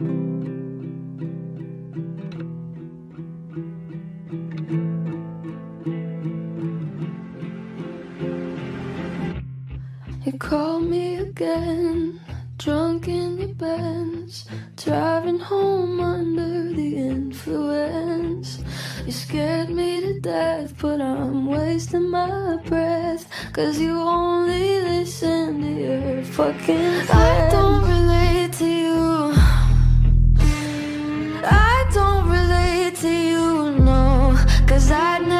You call me again, drunk in your Benz, driving home under the influence. You scared me to death, but I'm wasting my breath. Cause you only listen to your fucking friends. Cause I'd never